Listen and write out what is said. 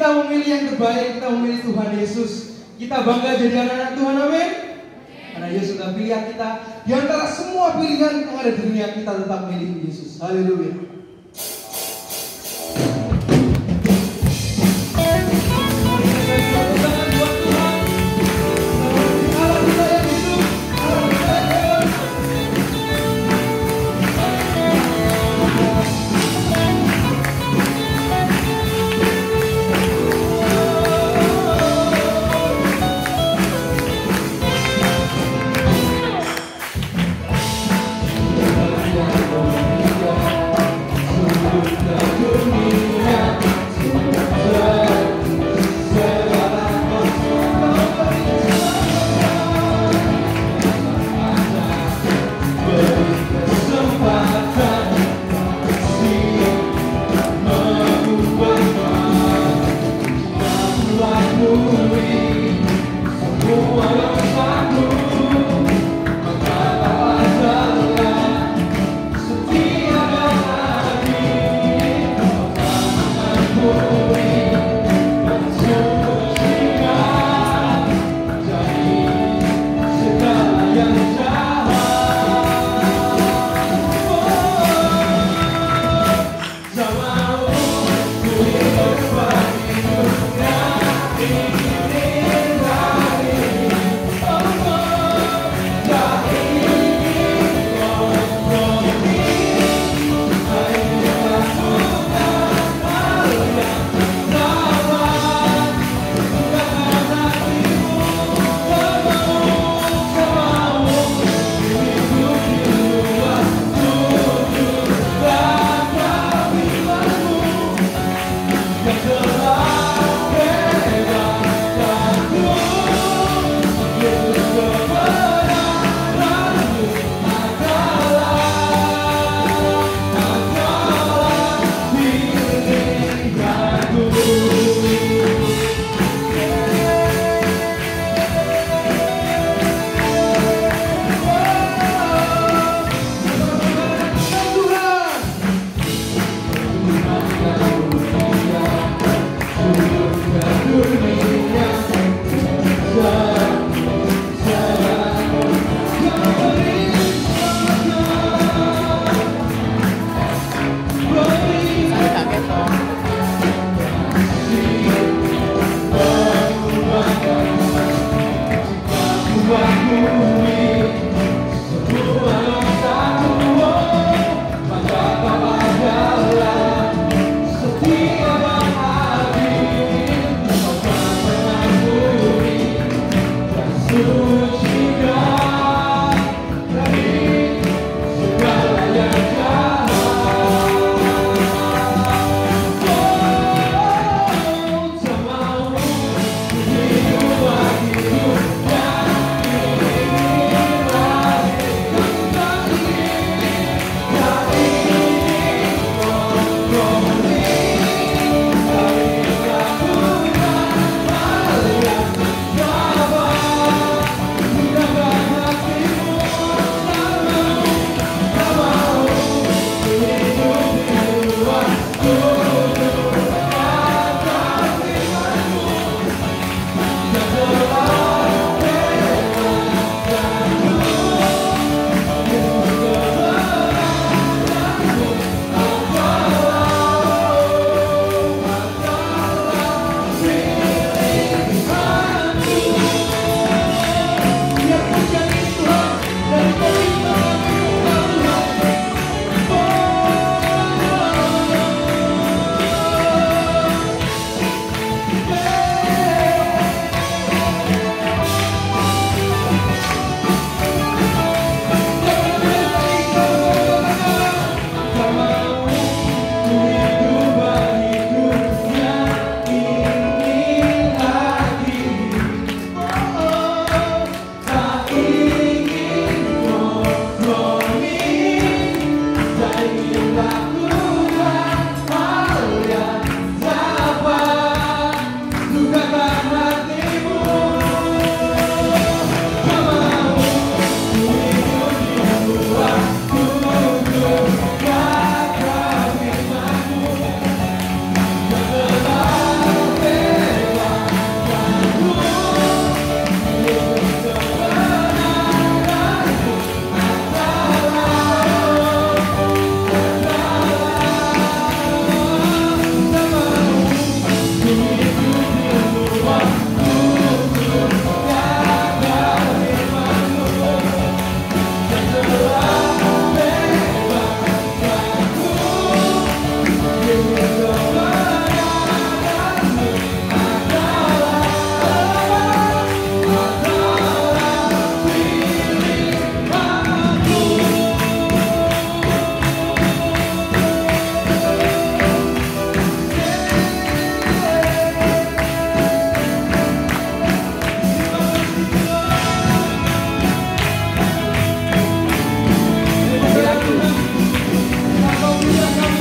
Kita memilih yang terbaik, kita memilih Tuhan Yesus. Kita bangga jadi anak-anak Tuhan, amin. Karena Yesus sudah pilihan kita. Di antara semua pilihan yang ada di dunia, kita tetap milih Yesus. Haleluya.